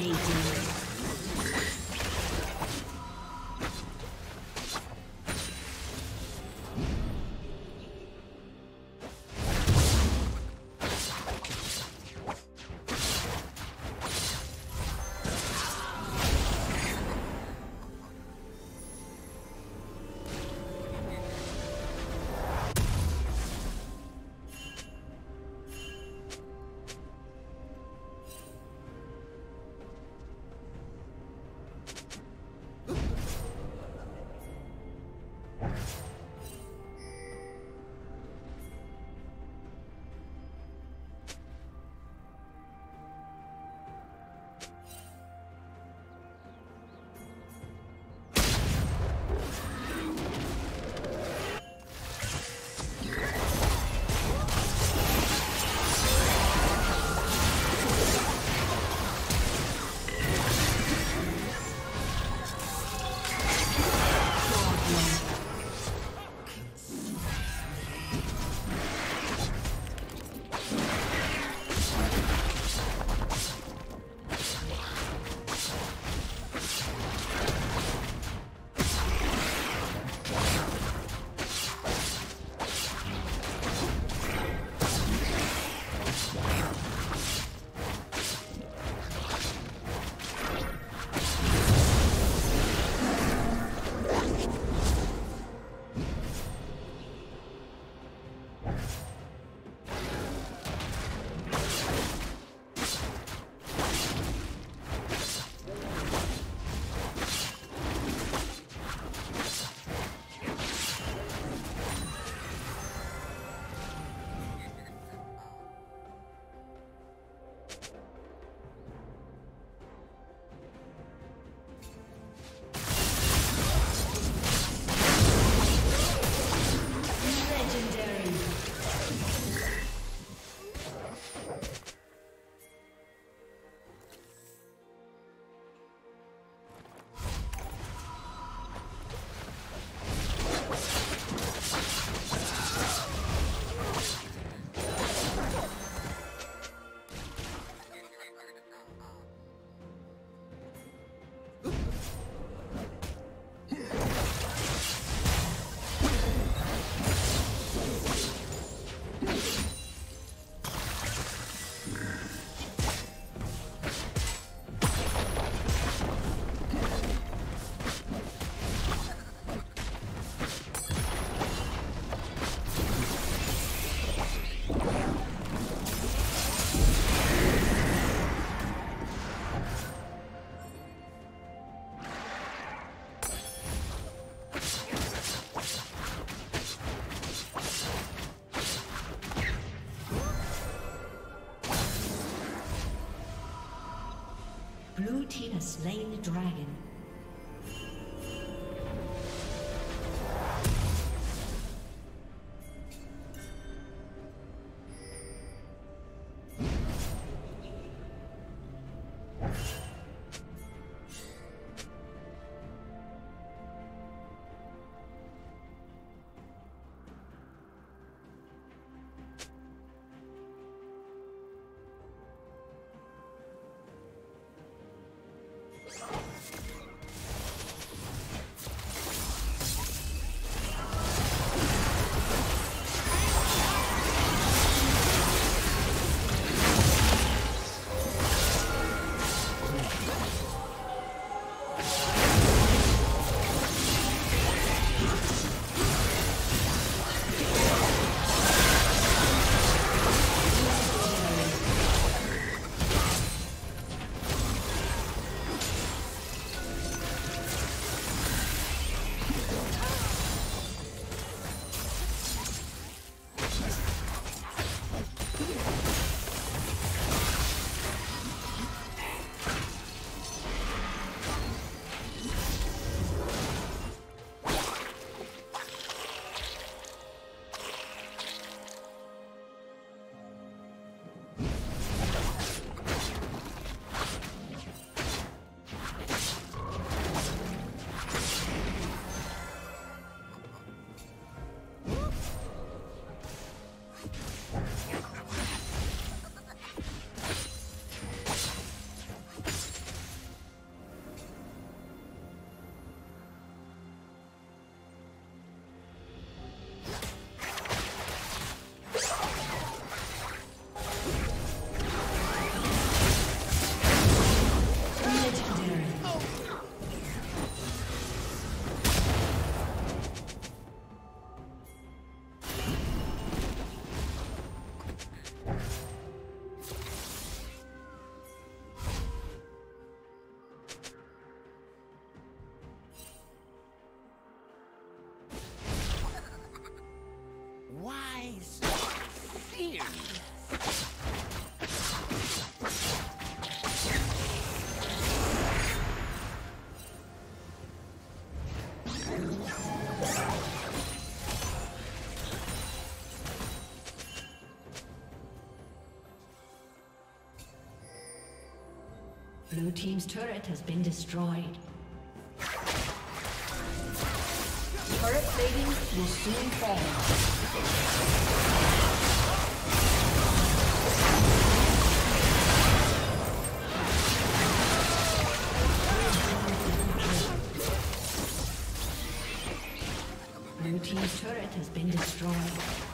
Dominating. Slain the dragon. Blue Team's turret has been destroyed. Turret plating will soon fall. Blue Team's turret has been destroyed.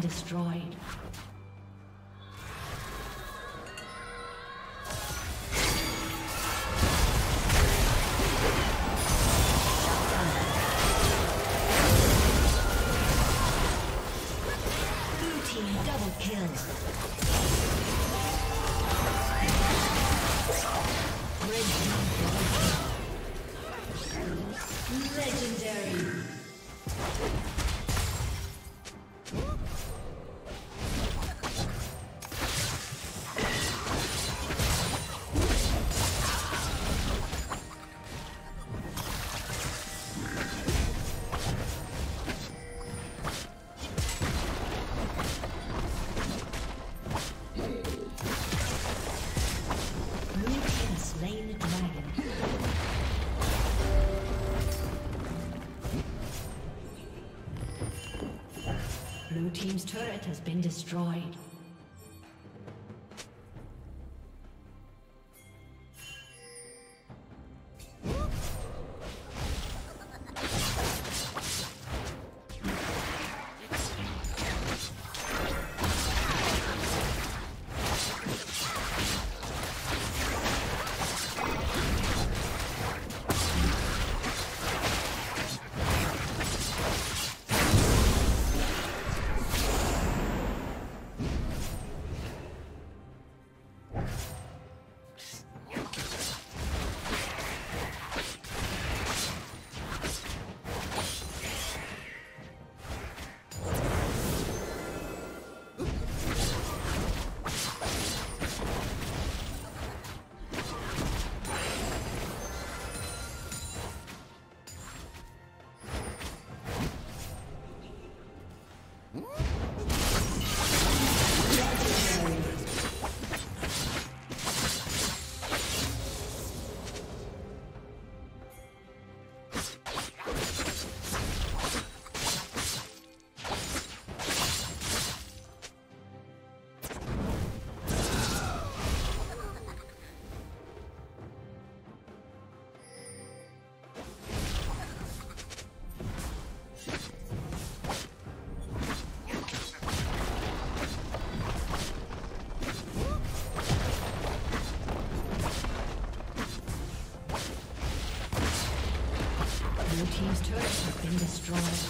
Destroyed. Has been destroyed. Team's turret has been destroyed.